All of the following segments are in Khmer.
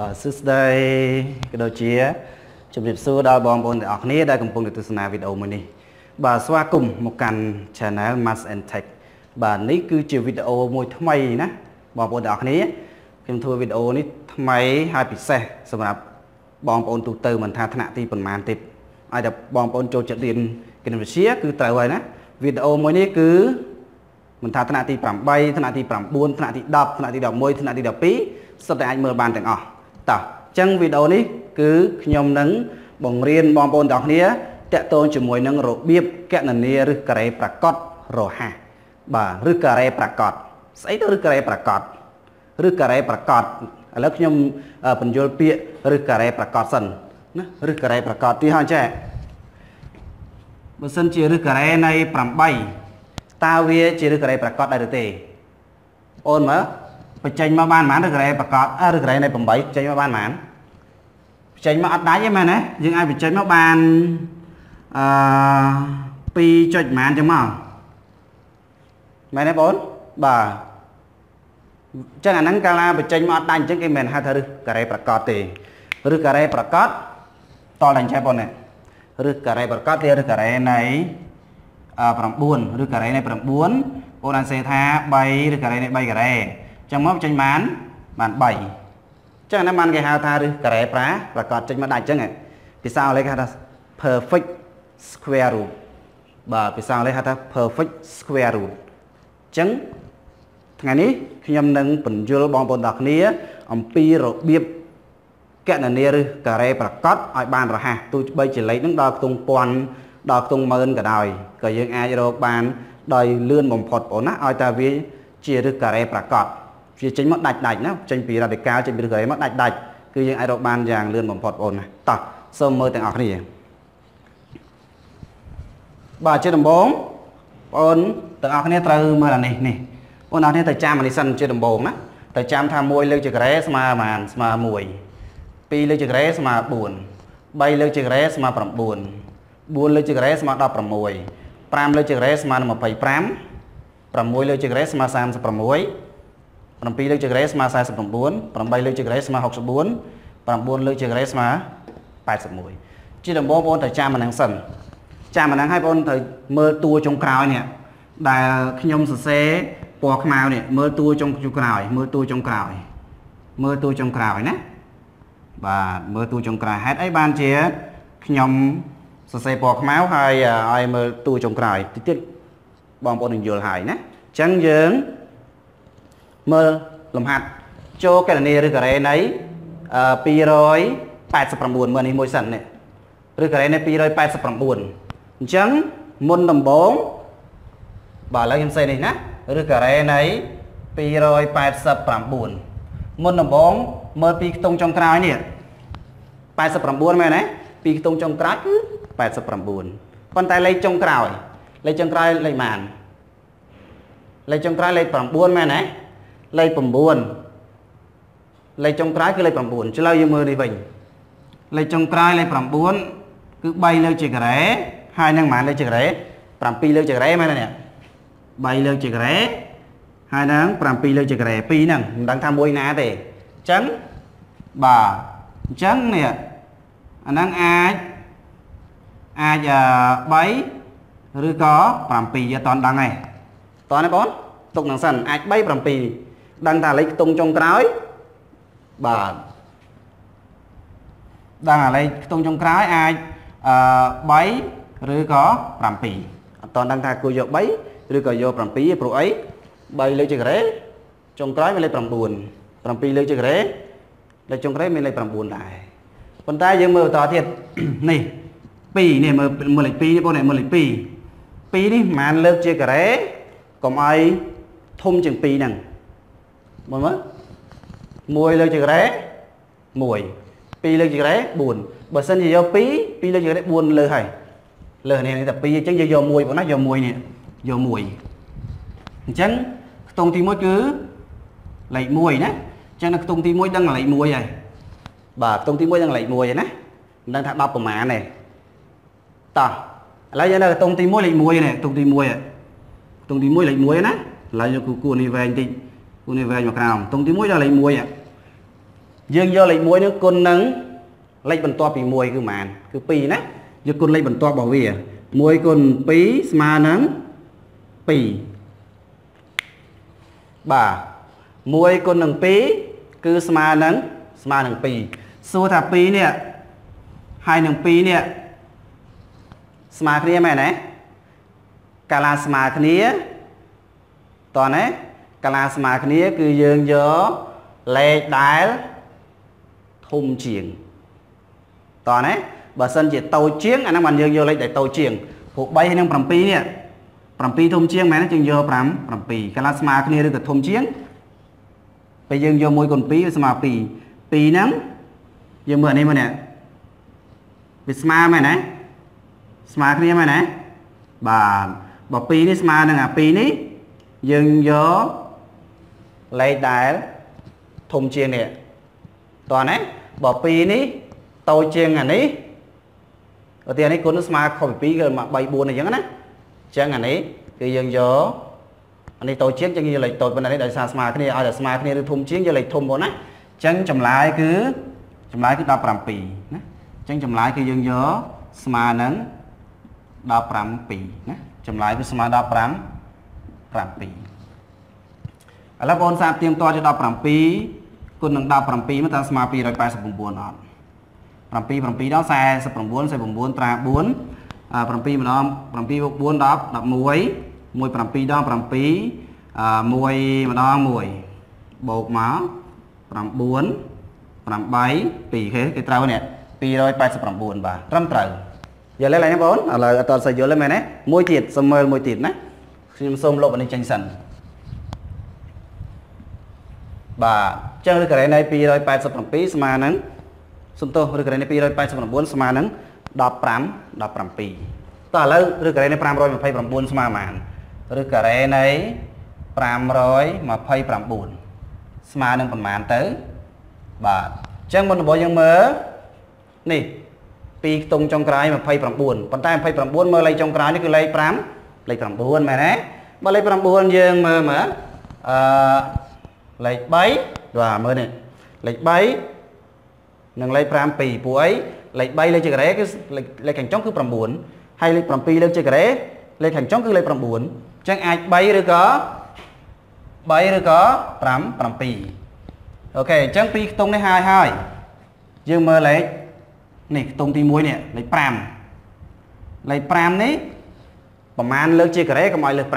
បាទសួស្តីក៏ដូចជាជំរាបសួរដល់បងប្អូនទាំងអស់គ្នាដែលកំពុងទស្សនាវីដេអូមួយនេះបាទស្វាគមន៍មកកាន់ Channel Mass and Tech បាទនេះគឺជាវីដេអូមួយថ្មីណាបងប្អូនទាំងអស់គ្នាខ្ញុំធ្វើវីដេអូនេះថ្មីហើយពិសេសសម្រាប់បងប្អូនទូទៅមិនថាថ្នាក់ទីប៉ុន្មានទេឲ្យតែបងប្អូនចូលចិត្តរៀនគណិតវិទ្យាគឺត្រូវហើយណាវីដេអូមួយនេះគឺមិនថាថ្នាក់ទី8ថ្នាក់ទី9ថ្នាក់ទី10ថ្នាក់ទី11ថ្នាក់ទី12សុទ្ធតែអាចមើលបានទាំងអស់ តោះអញ្ចឹងវីដេអូនេះគឺខ្ញុំនឹងបង្រៀនបងប្អូនទាំងគ្នាតកតងជាមួយនឹងរបៀបកណនាឬការ៉េប្រកបរហ័សបាទឬការ៉េប្រកបស្អីទៅឬការ៉េប្រកបឬការ៉េប្រកបឥឡូវខ្ញុំបញ្យល់ពាក្យឬការ៉េប្រកបសិនណាឬការ៉េប្រកបទីហើយចេះបើសិនជាឬការ៉េនៃ8តើវាជាឬការ៉េប្រកបដែរឬទេអូនមើល បញ្ចេញមកបានប៉ុន្មានឬការ៉េប្រកបឬការ៉េនៃ8បញ្ចេញមកបានប៉ុន្មានបញ្ចេញមកអត់ដាច់ទេមែនទេយើងអាចបញ្ចេញមកបានអឺ2ចុចប៉ុន្មានចឹងមកមែនទេបងបាទអញ្ចឹងអាហ្នឹងកាលណាបញ្ចេញមកអត់ដាច់អញ្ចឹងគេមិនហៅថារឹសការ៉េប្រកបទេរឹសការ៉េប្រកបតតែអញ្ចឹងបងណារឹសការ៉េប្រកបវារឹសការ៉េនៃ9ឬការ៉េនៃ9បងអាចសេថា3ឬការ៉េនៃ3ការ៉េអញ្ចឹងមកចេញបានបាន3អញ្ចឹងហ្នឹងបានគេហៅថាឬការ៉េប្រាប្រកបចេញមកដាច់អញ្ចឹងភាសាអង់គ្លេសគេហៅថា perfect square root បាទភាសាអង់គ្លេសហៅថា perfect square root អញ្ចឹងថ្ងៃនេះខ្ញុំនឹងបញ្យល់បងប្អូនទាំងគ្នា អំពីរបៀបកណនាឬការ៉េប្រកបឲ្យបានរហ័សទោះបីជាលេខនឹងដល់ខ្ទង់ពាន់ដល់ខ្ទង់ម៉ឺនក៏ដោយក៏យើងអាចរកបានដោយលឿនបំផុតបងណាឲ្យតែវាជាឬការ៉េប្រកប វាចេញមកដាច់ដាច់ណាចេញពីរ៉ាឌីកាល់ចេញពីឬការ៉េមកដាច់ដាច់គឺយើងអាចរកបានយ៉ាងលឿនបំផុតបងណាតោះសូមមើលទាំងអស់គ្នាបាទជាដំបូងបងអូនទាំងអស់គ្នាត្រូវមើលអានេះនេះបងប្អូនអរគ្នាទៅចាំអានេះសិនជាដំបូងណាទៅចាំថា1លើកជាការ៉េស្មើប៉ុន្មានស្មើ1 2លើកជាការ៉េស្មើ4 3លើកជាការ៉េស្មើ9 4លើកជាការ៉េស្មើ16 5លើកជាការ៉េស្មើ25 6លើកជាការ៉េស្មើ36 7លើកជាការ៉េស្មើ49 8លើកជាការ៉េស្មើ64 9លើកជាការ៉េស្មើ81ជាដំបូងបងប្អូនត្រូវចាំអាហ្នឹងសិនចាំអាហ្នឹងឲ្យបងប្អូនត្រូវមើលតួចុងក្រោយនេះដែលខ្ញុំសរសេរពណ៌ខ្មៅនេះមើលតួចុងចុងក្រោយមើលតួចុងក្រោយមើលតួចុងក្រោយណាបាទមើលតួចុងក្រោយហេតុអីបានជាខ្ញុំសរសេរពណ៌ខ្មៅហើយឲ្យមើលតួចុងក្រោយតិចទៀតបងប្អូននឹងយល់ហើយណាអញ្ចឹងយើង មើលលំហាត់ចូលកណនីឬការ៉េនៃ289មើលនេះមួយសិននេះឬការ៉េនៃ289អញ្ចឹងមុនដំបូងបាទឥឡូវខ្ញុំសេនេះណាឬការ៉េនៃ289មុនដំបូងមើលពីខ្ទង់ចុងក្រោយនេះ89មែនទេពីខ្ទង់ចុងក្រោយគឺ89ប៉ុន្តែលេខចុងក្រោយលេខចុងក្រោយលេខប៉ុន្មានលេខចុងក្រោយលេខ9មែនទេ លេខ9លេខចុងក្រោយគឺលេខ9ឆ្លើយយើងមើលនេះវិញលេខចុងក្រោយលេខ9គឺ3លើកជាការ៉េហើយនឹងប៉ុន្មានលើកជាការ៉េ7លើកជាការ៉េមែនទេនេះ3លើកជាការ៉េហើយនឹង7លើកជាការ៉េ2ហ្នឹងមិនដឹងថាមួយណាទេអញ្ចឹងបាទអញ្ចឹងនេះអាហ្នឹងអាចអាច3ឬក៏7យកតន់ដឹងឯងតន់ទេបងទុកនឹងសិនអាច3 7 ដឹងថាលេខខ្ទង់ចុងក្រោយបាទដឹងអាលេខខ្ទង់ចុងក្រោយអាច3ឬក៏7អត់តន់ដឹងថាគួរយក3ឬក៏យក7ទេព្រោះអី3លើកជាការ៉េចុងក្រោយមានលេខ9 7លើកជាការ៉េលេខចុងក្រោយមានលេខ9ដែរប៉ុន្តែយើងមើលបន្តទៀតនេះ2នេះមើលមើលលេខ2នេះបងនេះមើលលេខ2 2នេះប្រហែលលើកជាការ៉េកុំឲ្យធំជាង2ហ្នឹង មើលមើល1លើកជាការ៉េ1 2លើកជាការ៉េ4បើសិនជាយក2 2លើកជាការ៉េ4លើហើយលើនេះតែ2អញ្ចឹងយើងយក1បងណាយក1នេះយក1អញ្ចឹងខ្ទង់ទី1គឺលេខ1ណាអញ្ចឹងនៅខ្ទង់ទី1ដឹងលេខ1ហើយបាទខ្ទង់ទី1ដឹងលេខ1ហើយណាមិនដឹងថា10ប្រមាណទេតោះឥឡូវយើងនៅខ្ទង់ទី1លេខ1នេះខ្ទង់ទី1ខ្ទង់ទី1លេខ1ណាឥឡូវយើងគូគូនេះវែងតិច គូនេះវែងមកក្រោមខ្ទង់ទី1ដល់លេខ1យើងយកលេខ1នឹងគុណនឹងលេខបន្ទាប់ពី1គឺប៉ុន្មានគឺ2ណាយកគុណលេខបន្ទាប់របស់វា1គុណ2ស្មើនឹង2បាទ1គុណនឹង2គឺស្មើនឹងស្មើនឹង2សួរថា2នេះហើយនឹង2នេះស្មើគ្នាមែនទេកាលាស្មើគ្នាតោះណា កាលាស្មើគ្នាគឺយើងយកលេខដែលធំជាងតោះណាបើសិនជាតូចជាងអាហ្នឹងបានយើងយកលេខដែលតូចជាងព្រោះ3ហើយនឹង7នេះ7ធំជាងមែនទេយើងយក5 7កាលាស្មើគ្នាឬក៏ធំជាងពេលយើងយក1គុណ2វាស្មើ2 2ហ្នឹងយើងមើលនេះមើលនេះវាស្មើមែនទេស្មើគ្នាមែនទេបាទបើ2នេះស្មើនឹងអា2នេះយើងយក លេខដែលធំជាងនេះតោះណាបើ2នេះតូចជាងអានេះឧទាហរណ៍នេះគុណស្មើខុសពី2គឺមក3 4អញ្ចឹងណាអញ្ចឹងអានេះគឺយើងយកអានេះតូចជាងចឹងយកលេខតូចប៉ុន្តែនេះដោយសារស្មើគ្នាឲ្យតែស្មើគ្នាឬធំជាងយកលេខធំប៉ុណ្ណាអញ្ចឹងចម្លើយគឺចម្លើយគឺ17ណាអញ្ចឹងចម្លើយគឺយើងយកស្មើនឹង17ណាចម្លើយគឺស្មើ15 7 ឥឡូវបងសាបទៀងតទៅ17គុណនឹង17មកតើស្មើ289អត់7 7ដល់49 49ត្រា4 7ម្ដង7 6 4 10 11 6 7 8 2ហេគេត្រូវនេះ289បាទត្រឹមត្រូវយល់ទេឡើយបងឥឡូវអត់តស្អីយល់ទេមែនទេមួយទៀតសុំមើលមួយទៀតណាខ្ញុំសូមលុបអានេះចេញសិន បាទអញ្ចឹងឬកន្លែងនៃ287ស្មើនឹងសំទោសឬកន្លែងនៃ289ស្មើនឹង15 17តោះឥឡូវឬកន្លែងនៃ529ស្មើប៉ុន្មានឬការ៉េនៃ529ស្មើនឹងប៉ុន្មានទៅបាទអញ្ចឹងមុនដំបូងយើងមើលនេះពីខ្ទង់ចុងក្រោយ29ប៉ុន្តែ29មើលលេខចុងក្រោយនេះគឺលេខ5លេខ9មែនទេបើលេខ9យើងមើលមើលអឺ លេខ3បាទមើលនេះលេខ3និងលេខ5 2ព្រោះអីលេខ3លេខជាការ៉េគឺលេខខាងចុងគឺ9ហើយលេខ7លេខជាការ៉េលេខខាងចុងគឺលេខ9អញ្ចឹងអាច3ឬក៏3ឬក៏5 7អូខេអញ្ចឹងពីខ្ទង់នេះហើយហើយយើងមើលលេខនេះខ្ទង់ទី1នេះលេខ5លេខ5នេះប្រមាណលើកជាការ៉េកុំឲ្យលើក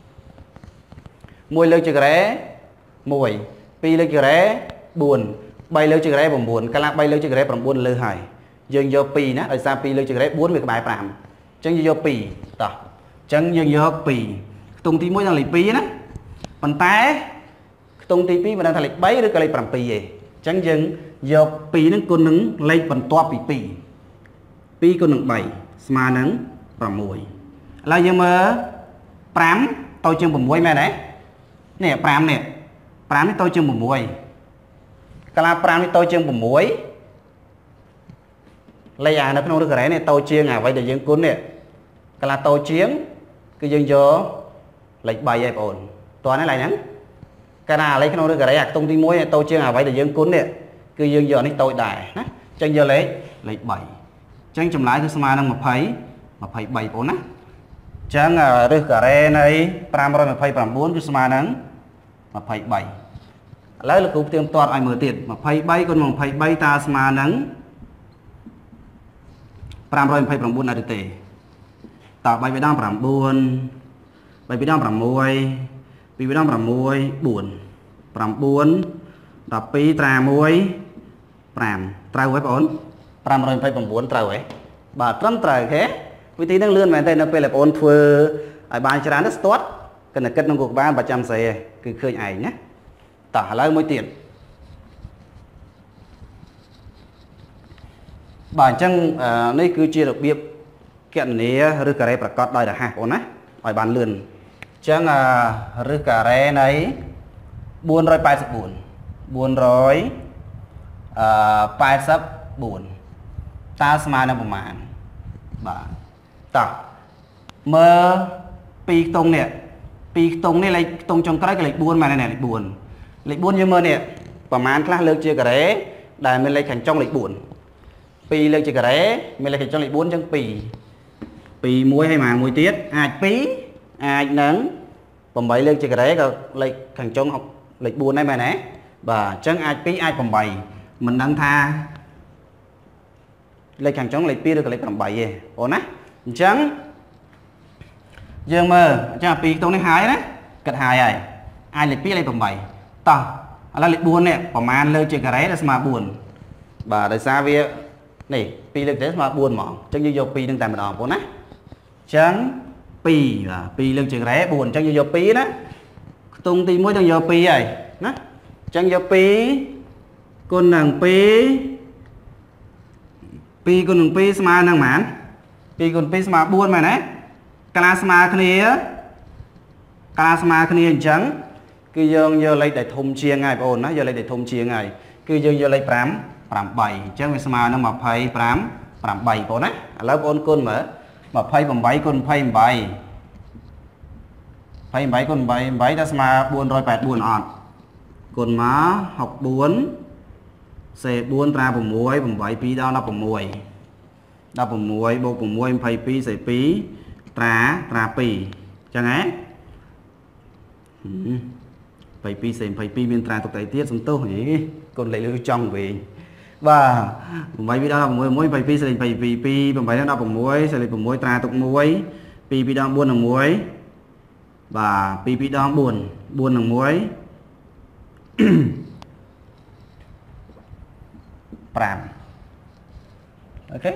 5មួយលើកជាការ៉េ 1ពីរលើកជាការ៉េ4 3លើកជាការ៉េ9កាលណា3លើកជាការ៉េ9លើហើយយើងយក2ណាដោយសារ2លើកជាការ៉េ4វាក្បែរ5អញ្ចឹងយើងយក2តោះអញ្ចឹងយើងយក2ខ្ទង់ទី1ដល់លេខ2ណាប៉ុន្តែខ្ទង់ទី2មិនដឹងថាលេខ3ឬក៏លេខ7ទេអញ្ចឹងយើងយក2នឹងគុណនឹងលេខបន្ទាប់ពី2 2គុណនឹង3ស្មើនឹង6ឥឡូវយើងមើល5ទៅជាង6មែនទេនេះ5នេះ 5នេះទៅជាង6កាល5នេះទៅជាង6លេខអានៅក្នុងរឹសការ៉េនេះទៅជាងអ្វីដែលយើងគុណនេះកាលទៅជាង គឺយើងយកលេខ3ឯងបងប្អូនតោះនេះឡើយហ្នឹងកាលណាលេខក្នុងរឹសការ៉េអាខ្ទង់ទី1ទៅជាងអ្វីដែលយើងគុណនេះគឺយើងយកនេះតូចដែរណាអញ្ចឹងយកលេខលេខ3អញ្ចឹងចម្លើយគឺស្មើនឹង20 23បងប្អូនណាអញ្ចឹងរឹសការ៉េនៃ529គឺស្មើនឹង23 ឥឡូវលោកគ្រូផ្ទៀងផ្ទាត់ឲ្យមើលទៀត23គុណនឹង23តើស្មើនឹង529ដែរទេតើ3បិដង9 3បិដង6 2បិដង6 4 9 12ត្រា1 5ត្រូវហើយបងអូន529ត្រូវហើយបាទត្រឹមត្រូវទេវិធីហ្នឹងលឿនមែនទេនៅពេលដែលបងអូនធ្វើឲ្យបានច្រើនទៅស្ទាត់គណគិតក្នុងគូក្បាលបើចាំស្រីគឺឃើញឯងណា តោះឥឡូវមួយទៀតបាទអញ្ចឹងនេះគឺជារបៀបកណនីឬការ៉េប្រកាសដោយរហ័សបងណាឲ្យបានលឿនអញ្ចឹងឬការ៉េនៃ484 400 84តើស្មើនឹងប្រមាណបាទតោះមើលពីខ្ទង់នេះពីខ្ទង់នេះលេខខ្ទង់ចុងក្រោយគឺលេខ4មែនទេលេខ4 លេខ4យើងមើលនេះប្រមាណខ្លះលើកជាការ៉េដែលមានលេខខាងចុងលេខ4 2លើកជាការ៉េមានលេខខាងចុងលេខ4អញ្ចឹង2 2 1ហើយមកមួយទៀតអាច2អាចនឹង8លើកជាការ៉េក៏លេខខាងចុងលេខ4ដែរមែនទេបាទអញ្ចឹងអាច2អាច8មិនដឹងថាលេខខាងចុងលេខ2ឬក៏លេខ8ទេបងណាអញ្ចឹងយើងមើលអញ្ចឹងពីខ្ទង់នេះហើយណាគិតហើយហើយអាចលេខ2លេខ8 តោះឥឡូវលេខ4នេះប្រមាណលើជាការ៉េដែលស្មើ4បាទដោយសារវានេះ2លើកទៅស្មើ4ហ្មងអញ្ចឹងយើងយក2នឹងតែម្ដងបងណាអញ្ចឹង2បាទ2លើកជាការ៉េ4អញ្ចឹងយើងយក2ណាខ្ទង់ទី1នឹងយក2ហើយណាអញ្ចឹងយក2គុណនឹង2 2គុណនឹង2ស្មើនឹងប៉ុន្មាន2គុណ2ស្មើ4មែនទេកាលាស្មើគ្នាកាលាស្មើគ្នាអញ្ចឹង គឺយើងយកលេខដែលធំជាងហើយបងប្អូនណាយកលេខដែលធំជាងហើយគឺយើងយកលេខ5 8អញ្ចឹងវាស្មើនឹង25 8បងប្អូនណាឥឡូវបងប្អូនគុណមើល28គុណ28 28គុណ8 8ដល់ស្មើ484អត់គុណមក64សេ4ត្រា6 8 2ដល់16 16បូក6 22សេ2ត្រាត្រា2អញ្ចឹងហ៎ 22សេ22មានត្រាទុកតែទៀតសំទោសហីកូនលេខលើចង់វិញបាទ8ពីដល់16 1 22សេលេខ22 2 8ដល់16សេលេខ6ត្រាទុក1 2 2ដល់4នឹង1បាទ2 2ដល់4 4នឹង1 5អូខេ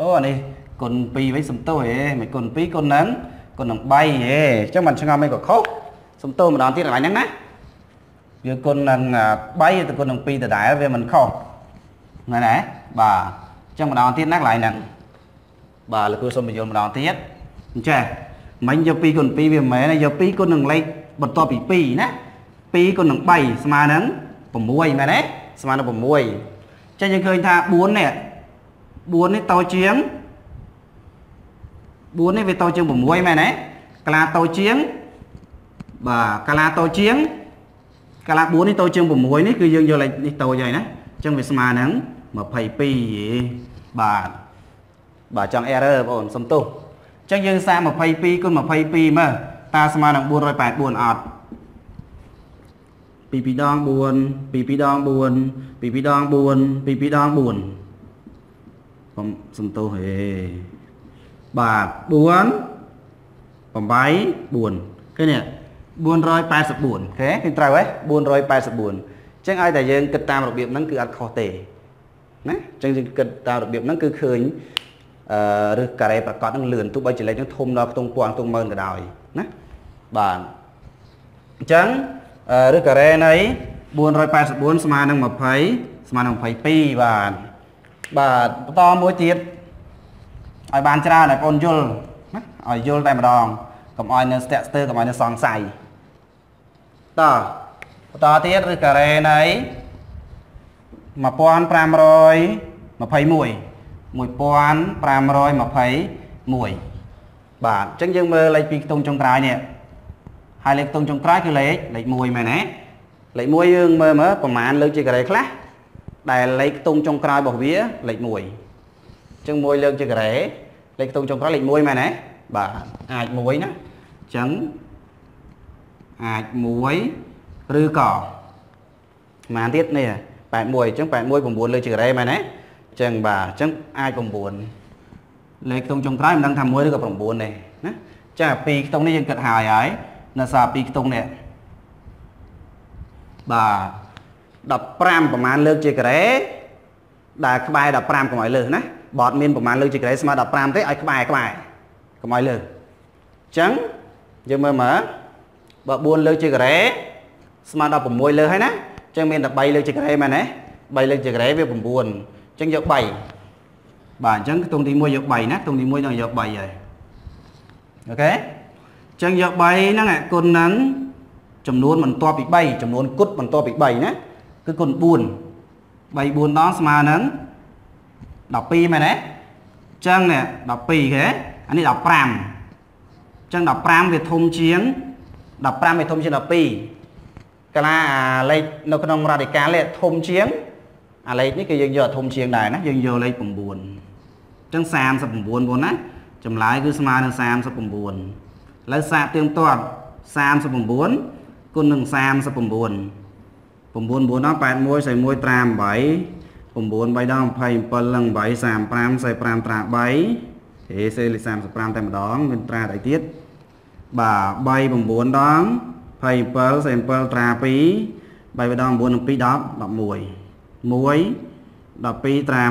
អូអានេះគុណ2វិញសំទោសហេមិនគុណ2គុណនឹងគុណនឹង3ហេអញ្ចឹងមិនឆ្ងល់មិនក៏ខុស សំទោសម្ដងទៀតកន្លែងហ្នឹងណាវាគុណនឹង3ទៅគុណនឹង2ដដែលវាមិនខុសមែនទេបាទអញ្ចឹងម្ដងទៀតណាកន្លែងហ្នឹងបាទលោកគ្រូសូមបញ្យល់ម្ដងទៀតអញ្ចឹងមិញយក2គុណ2វាមិនមែនយក2គុណនឹងលេខបន្ទាប់ពី2ណា2គុណនឹង3ស្មើនឹង6មែនទេស្មើនឹង6អញ្ចឹងយើងឃើញថា4នេះ4នេះតូចជាង4នេះវាតូចជាង6មែនទេកាឡាតូចជាង បាទកាឡាតូចជាងកាឡា4នេះតូចជាង6នេះគឺយើងយកលេខនេះតូចហើយណាអញ្ចឹងវាស្មើនឹង22បាទបាទចង់ error បងប្អូនសុំទោសអញ្ចឹងយើងសាក22គុណ22មើលតើស្មើនឹង484អត់2 2ដង4 2 2ដង4 2 2ដង4 2 2ដង4ខ្ញុំសំទោសហេបាទ4 8 4ឃើញទេ 484ឃើញឃើញត្រូវហ៎484អញ្ចឹងឲ្យតែយើងគិតតាមរបៀបហ្នឹងគឺអត់ខុសទេណាអញ្ចឹងយើងគិតតាមរបៀបហ្នឹងគឺឃើញអឺឬការ៉េប្រកាសហ្នឹងលឿនទោះបីចលេខហ្នឹងធំដល់ខ្ទង់ពាន់ខ្ទង់ម៉ឺនក៏ដោយណាបាទអញ្ចឹងឬការ៉េនៃ484ស្មើនឹង20ស្មើនឹង22បាទបាទបន្តមួយទៀតឲ្យបានច្រើនឲ្យបងយល់ណាឲ្យយល់តែម្ដងកុំឲ្យនៅស្ទាក់ស្ទើរកុំឲ្យនៅសង្ស័យ តបន្តទៀតឬការ៉េនៃ1521 1521បាទអញ្ចឹងយើងមើលលេខពីខ្ទង់ចុងក្រោយនេះហើយលេខខ្ទង់ចុងក្រោយគឺលេខលេខ1មែនទេលេខ1យើងមើលមើលប្រហែលលើកជាការ៉េខ្លះដែលលេខខ្ទង់ចុងក្រោយរបស់វាលេខ1អញ្ចឹង1លើកជាការ៉េលេខខ្ទង់ចុងក្រោយលេខ1មែនទេបាទអាច1ណាអញ្ចឹង អាច1ឬក៏ប៉ុន្មានទៀតនេះ81អញ្ចឹង81 9លើជាការ៉េមែនទេអញ្ចឹងបាទអញ្ចឹងអាច9លេខខ្ទង់ចុងក្រោយមិនដឹងថា1ឬក៏9ទេណាចាពីខ្ទង់នេះយើងគិតហើយហើយនៅសារពីខ្ទង់នេះបាទ15ប្រហែលលើកជាការ៉េដែលក្បែរ15កុំឲ្យលើសណាបតមានប្រហែលលើកជាការ៉េស្មើ15ទេឲ្យក្បែរក្បែរកុំឲ្យលើសអញ្ចឹងយើងមើលមើល បើ4លើកជាការ៉េស្មើ16លើសហើយណាអញ្ចឹងមានតែ3លើកជាការ៉េមែនទេ3លើកជាការ៉េវា9អញ្ចឹងយក3បាទអញ្ចឹងខ្ទង់ទី1យក3ណាខ្ទង់ទី1នឹងយក3ហើយអូខេអញ្ចឹងយក3ហ្នឹងគុណហ្នឹងចំនួនបន្ទាប់ពី3ចំនួនគុតបន្ទាប់ពី3ណាគឺគុណ4 3 4ដងស្មើនឹង12មែនទេអញ្ចឹងនេះ12គេអានេះ15អញ្ចឹង15វាធំជាង 15វាធំជាង12កកាលាអាលេខនៅក្នុងរ៉ាឌីកាលធំជាងអាលេខនេះគឺយើងយកធំជាងដែរណាយើងយកលេខ9អញ្ចឹង39បងណាចម្លើយគឺស្មើនឹង39ឥឡូវសាកទៀងទាត់39គុណនឹង39 9 4ដល់81ស្អី1ត្រា8 9 3ដល់27ឡើង8 35ស្អី5ត្រា3ហេសេលេខ35តែម្ដងមានត្រាអីទៀត បាទ3 9ដល់27សេ7ត្រា2 3ដង9នឹង2 10 11 1 12ត្រា1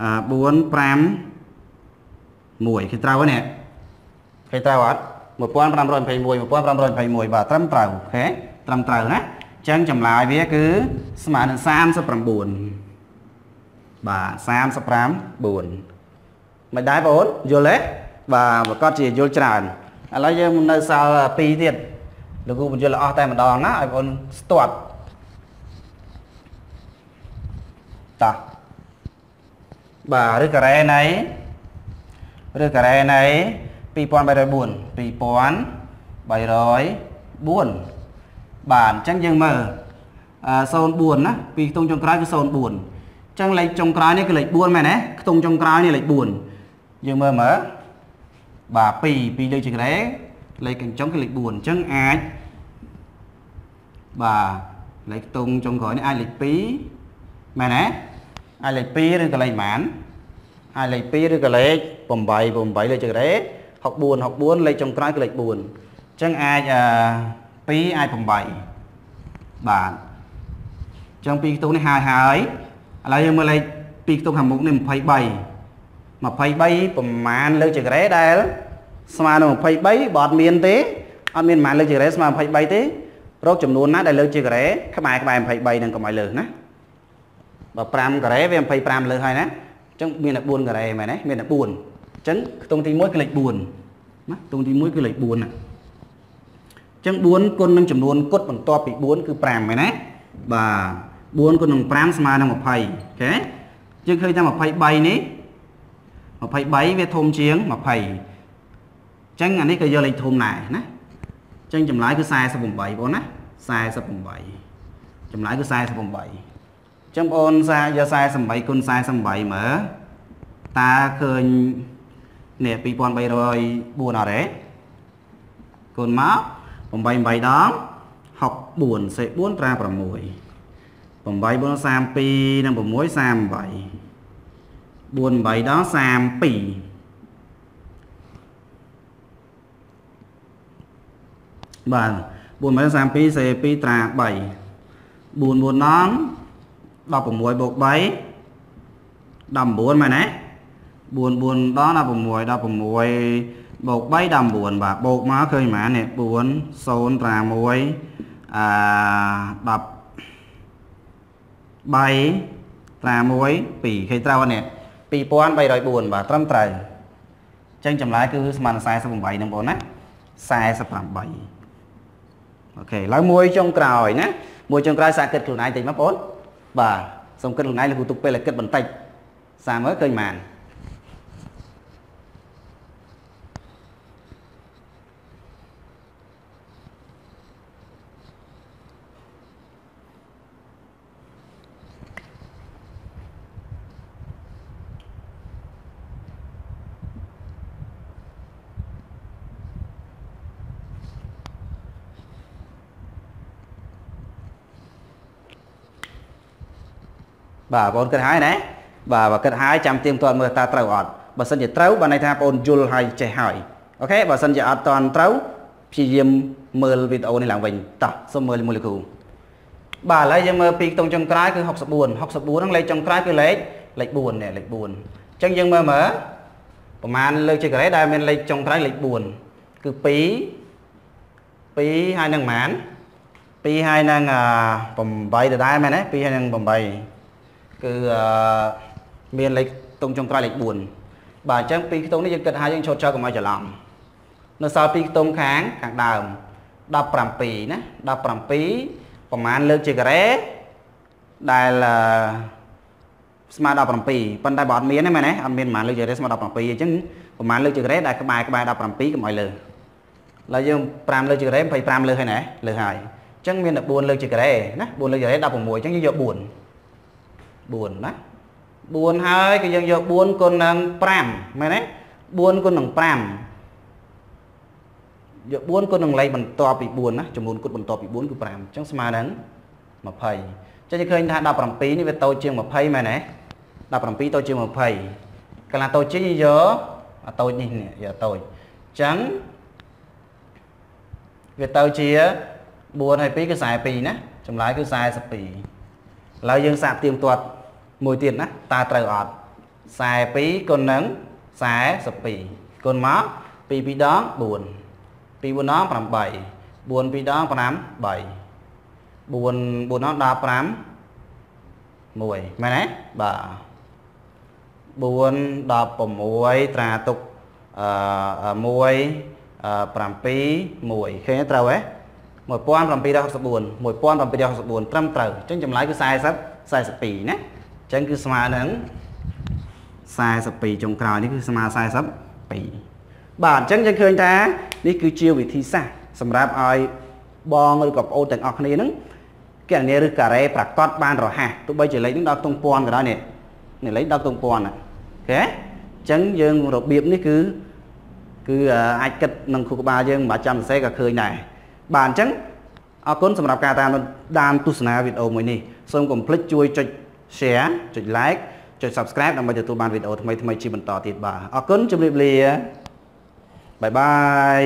អា4 5 1គេត្រូវហ្នឹងគេត្រូវអត់1521 1521បាទត្រឹមត្រូវអូខេត្រឹមត្រូវណាអញ្ចឹងចម្លើយវាគឺស្មើនឹង39បាទ35 4មិនដែរបងអូនយល់ទេ បាទប្រកាសជាយល់ច្រើនឥឡូវយើងនៅសល់2ទៀតលោកគ្រូបញ្យល់អស់តែម្ដងណាឲ្យបងស្ទាត់តោះបាទឬការ៉េនៃឬការ៉េនៃ2304 2304បាទអញ្ចឹងយើងមើល04ណាពីខ្ទង់ចុងក្រោយគឺ04អញ្ចឹងលេខចុងក្រោយនេះគឺលេខ4មែនទេខ្ទង់ចុងក្រោយនេះលេខ4យើងមើលមើល បាទ2 2លើកជាក្រែលេខកញ្ចុងគឺលេខ4អញ្ចឹងអាចបាទលេខខ្ទង់ចុងក្រោយនេះអាចលេខ2មែនទេអាចលេខ2ឬក៏លេខប៉ុន្មានអាចលេខ2ឬក៏លេខ8 8លើកជាក្រែ64 64លេខចុងក្រោយគឺលេខ4អញ្ចឹងអាច2អាច8បាទអញ្ចឹងពីខ្ទង់នេះហើយហើយឥឡូវយើងមើលលេខពីខ្ទង់ខាងមុខនេះ23 23ប្រមាណលើកចក្រេដែលស្មើនឹង23បើអត់មានទេអត់មានប្រមាណលើកចក្រេស្មើ23ទេរកចំនួនណាដែលលើកចក្រេក្បែរក្បែរ23នឹងកុំឲ្យលើសណាបើ5ការ៉េវា25លើសហើយណាអញ្ចឹងមានតែ4ការ៉េមែនទេមានតែ4អញ្ចឹងខ្ទង់ទី1គឺលេខ4ណាខ្ទង់ទី1គឺលេខ4ណាអញ្ចឹង4គុណនឹងចំនួនគុតបន្ទាប់ពី4គឺ5មែនទេបាទ4គុណនឹង5ស្មើនឹង20អូខេយើងឃើញថា23នេះ 23វាធំជាង20អញ្ចឹងអានេះក៏យកលេខធំដែរណាអញ្ចឹងចម្លើយគឺ48បងណា48ចម្លើយគឺ48អញ្ចឹងបងសាយក48គុណ48មើលតើឃើញនេះ2304អត់ទេគុណមក8 8ដង64សេ4ត្រា6 8 4 32និង6 38 4 8ដល់32បាទ4 8 32សេ2ត្រា3 4 4ដង16បូក3 19មែនទេ4 4ដង16 16បូក3 19បាទបូកមកឃើញប៉ុន្មាននេះ4 0ត្រា1អា10 3ត្រា1 2ឃើញត្រូវអត់នេះ 2304បាទត្រឹមត្រូវអញ្ចឹងចម្លើយគឺស្មើនឹង48នឹងបងណា48អូខេឡើយមួយចុងក្រោយណាមួយចុងក្រោយសាកគិតខ្លួនឯងតិចមកបងបាទសូមគិតខ្លួនឯងលោកគ្រូទុកពេលឲ្យគិតបន្តិចសាមើលឃើញប៉ុន្បាទបងគិតហើយណាបាទបើគិតហើយចាំទៀងទាត់មើលតើត្រូវអត់បើសិនជាត្រូវបើន័យថាបងយល់ហើយចេះហើយអូខេបើសិនជាអត់តន់ត្រូវព្យាយាមមើលវីដេអូនេះឡើងវិញតោះសូមមើលមួយលោកគ្រូបាទឥឡូវយើងមើលពីខ្ទង់ចុងក្រោយគឺ64 64ហ្នឹងលេខចុងក្រោយគឺលេខលេខ4នេះលេខ4អញ្ចឹងយើងមើលមើលប្រហែលលើកជាការ៉េដែលមានលេខចុងក្រោយលេខ4គឺ2 2ហើយនឹងប៉ុន្មាន2ហើយនឹង8ដដែលមែនទេ2ហើយនឹង8 គឺមានលេខតុងចុងក្រោយលេខ4បាទអញ្ចឹងពីរខ្ទង់នេះយើងគិតថាយើងឈប់ចោលកុំឲ្យច្រឡំនៅសល់ពីរខ្ទង់ខាងខាងដើម17ណា17ប្រហែលលើកជាការ៉េដែលស្មើ17ប៉ុន្តែបើអត់មានទេមែនទេអត់មានប្រហែលលើកជាការ៉េស្មើ17អញ្ចឹងប្រហែលលើកជាការ៉េដែលក្បែរក្បែរ17កុំឲ្យលើឡើយយើង5លើជាការ៉េ25លើហើយណាលើហើយអញ្ចឹងមានតែ4លើជាការ៉េណា4លើជាការ៉េ16អញ្ចឹងយើងយក4 4ណា4ហើយគឺយើងយក4គុណនឹង5មែនទេ4គុណនឹង5យក4គុណនឹងលេខបន្ទាប់ពី4ណាចំនួនគុណបន្ទាប់ពី4គឺ5អញ្ចឹងស្មើនឹង20អញ្ចឹងយើងឃើញថា17នេះវាតូចជាង20មែនទេ17តូចជាង20កាលណាតូចជាងយកអាតូចនេះយកតូចអញ្ចឹងវាទៅជា4ហើយ2គឺ42ណាចម្លើយគឺ42ឥឡូវយើងសាកទៀងទាត់ មួយទៀតណាតើត្រូវអត់42គុណនឹង42គុណមក2 2ដង4 2 4ដង8 4 2ដង5 3 4 4ដង15 1មែនទេបាទ4 16ត្រាទុកអឺ1 7 1ឃើញត្រូវទេ1764 1764ត្រឹមត្រូវអញ្ចឹងចម្លើយគឺ40 42ណាអញ្ចឹងគឺស្មើនឹង42ចុងក្រោយនេះគឺស្មើ42បាទអញ្ចឹងយើងឃើញថានេះគឺជាវិធីសាស្ត្រសម្រាប់ឲ្យបងឬក៏ប្អូនទាំងអស់គ្នាហ្នឹងគណនាឬការ៉េប្រកាសបានរហ័សទោះបីជាលេខហ្នឹងដល់ខ្ទង់ពាន់ក៏ដោយនេះនេះលេខដល់ខ្ទង់ពាន់ណាអូខេអញ្ចឹងយើងរបៀបនេះគឺគឺអាចគិតនឹងគ្រូក្បាលយើងមិនបាច់ចាំសរសេរក៏ឃើញដែរបាទអញ្ចឹងអរគុណសម្រាប់ការតាមដានទស្សនាវីដេអូមួយនេះសូមកុំភ្លេចជួយចុច share ចុច like ចុច subscribe ដើម្បីទទួលបានវីដេអូថ្មីៗជាបន្តទៀតបាទអរគុណជម្រាបលាបាយបាយ